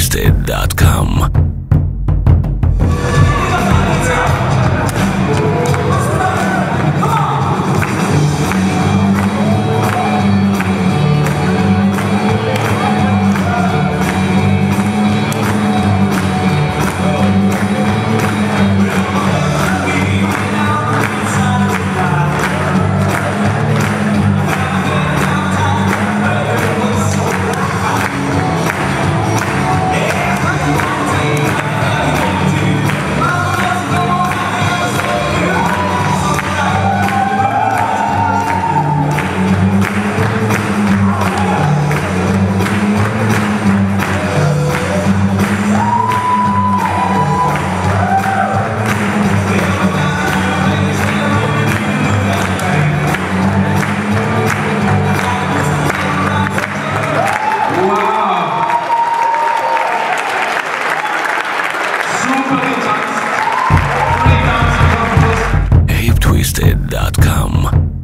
AveTwisted.com. Limited.com.